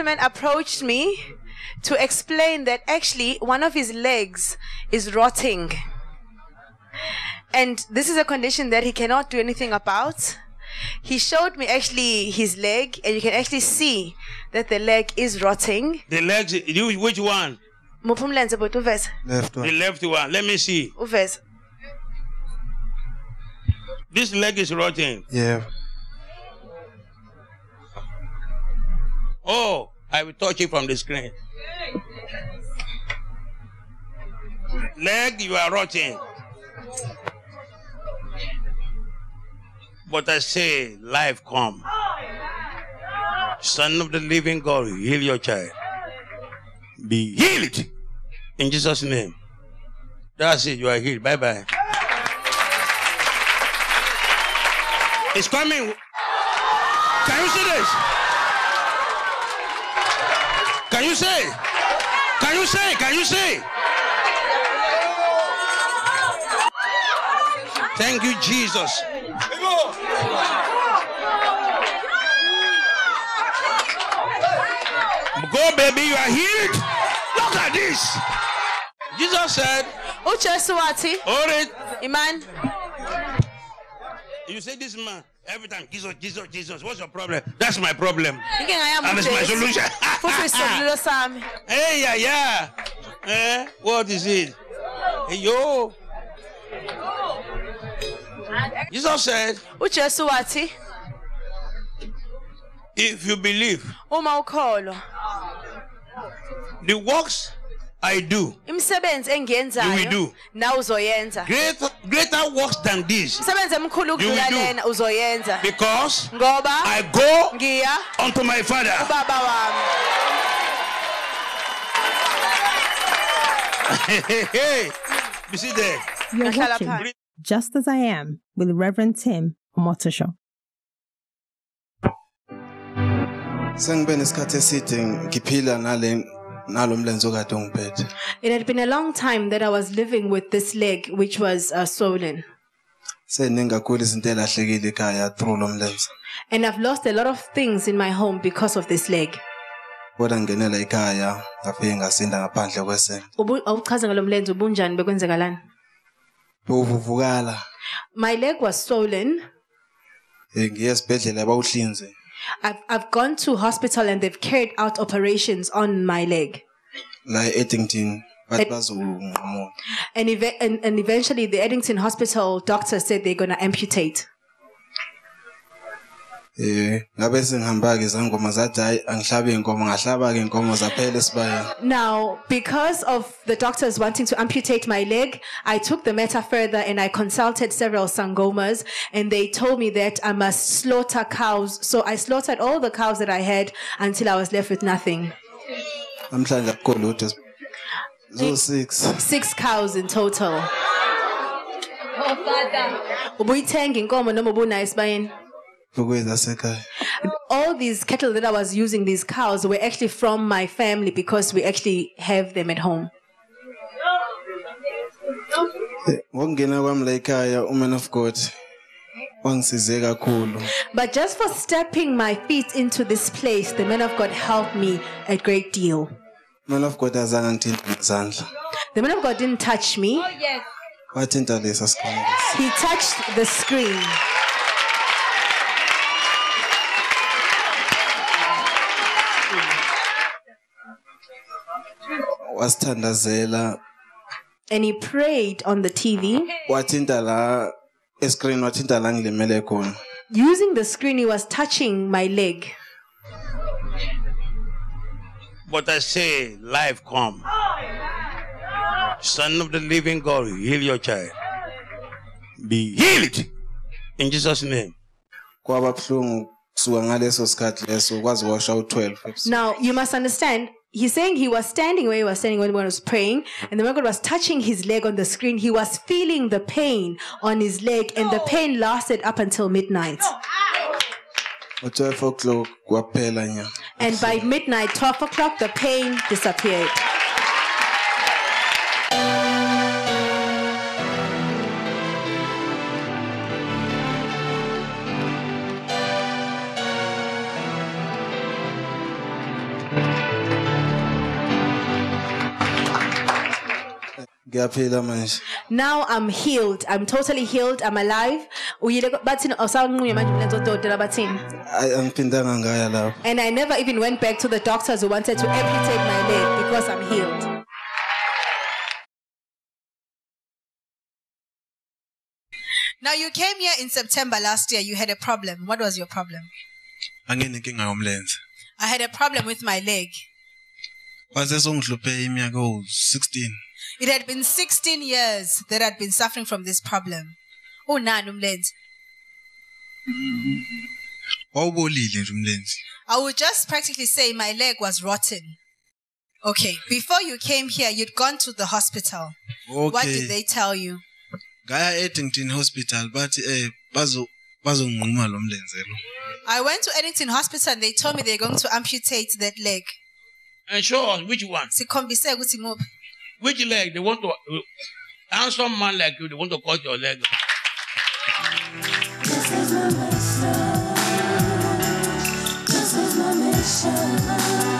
gentleman approached me to explain that actually one of his legs is rotting. And this is a condition that he cannot do anything about. He showed me actually his leg, and you can actually see that the leg is rotting. The legs, which one? Muphi umlenze bhuti, The left one. Let me see. uveze. This leg is rotting. yeah Oh, I will touch it from the screen. Leg, you are rotting. But I say, life come. Son of the living God, heal your child. Be healed in Jesus' name. That's it, you are healed. Bye bye. It's coming. Can you see this? Can you say? Can you say? Can you say? Thank you, Jesus. Go, baby, you are healed. Look at this. Jesus said, Hold it. iman You say this man every time, Jesus, Jesus, Jesus. What's your problem? That's my problem. And it's my solution. hey, yeah, yeah. Eh, what is it? Hey, yo. Jesus said, if you believe the works I do, imisebenzi You will engiyenzayo do. nawe uzoyenza greater, greater works than this, imisebenzi emkhulu You will ukudlula do. lena uzoyenza because ngoba I go ngiya unto my Father. ubaba wami. You? You're watching. Just As I Am with Reverend Tim Omotoso. sengibe nesikhathi eside ngiphila nale nalo mlenze okade ungiphethe. It had been a long time that I was living with this leg, which was uh, swollen. seningi kakhulu izinto elahlekile ekhaya through lo mlenze. And I've lost a lot of things in my home because of this leg. kodwa ngingenela ekhaya ngafike ngasinda ngaphandle kwesente Ubu- awuchaze ngalo mlenze ubunjani bekwenzekalani bewuvuvukala my leg was swollen. Eh, ngiye esibhedlela bawuhlinze. I've, I've gone to hospital and they've carried out operations on my leg. La e-Addington bathi Et- and, eve- and, and eventually the Addington hospital doctor said they're going to amputate eh ngabe sengihamba-ke zangoma zathi hayi angihlabe inkomo ngahlaba-ke inkomo zaphela esibayeni now because of the doctors wanting to amputate my leg i took the matter further and i consulted several sangomas and they told me that i must slaughter cows. So i slaughtered all the cows that i had until i was left with nothing. Namhlanje akukho lutho zo six six cows in total. Ubuyithenga inkomo noma ubunayo esibayeni? ukwezasekhaya all these cattle that I was using, these cows, were actually from my family because we actually have them at home. Eh, ngokungena kwami la ekhaya uman of god wangisize kakhulu But just for stepping my feet into this place, the man of God helped me a great deal. man of god azange angithinta ngezandla The man of God didn't touch me, wathinta lesa he touched the screen. Wasithandazela And he prayed on the TV. wathinta la escreen wathinta la ngilimele khona Using the screen, he was touching my leg. But I say, life come. Son of the living God, heal your child. Be healed in Jesus' name. kwaba buhlungu kusuka ngaleso sikhathi leso kwaze washa u-12 Now, you must understand, he's saying he was standing where he was standing when he was praying, and the man God was touching his leg on the screen. He was feeling the pain on his leg, and the pain lasted up until midnight. u-12 o'clock kwaphela nya And by midnight, 12 o'clock, the pain disappeared. Now I'm healed. I'm totally healed. I'm alive. Uyile bathini oh, awusanqunywe manje umlenze odokotela bathini? Ayi, angiphindanga ngaya lapho And I never even went back to the doctors who wanted to amputate my leg because I'm healed. Now you came here in September last year. You had a problem. What was your problem? anginenkinga yomlenze I had a problem with my leg. kwase songihlupheke iminyaka ewu-16 It had been 16 years that I'd been suffering from this problem. Oh, nani umlenze. wawubolile nje umlenze I would just practically say my leg was rotten. Okay, before you came here, you'd gone to the hospital. Okay. What did they tell you? ngaya e-addington hospital bathi eh bazo bazonquma lo mlenze lo I went to Addington Hospital and they told me they're going to amputate that leg. And show us which one. Sikhombise ukuthi nguphi. Which leg they want to. Handsome man like you, they want to cut your leg. This is my mission. This is my mission.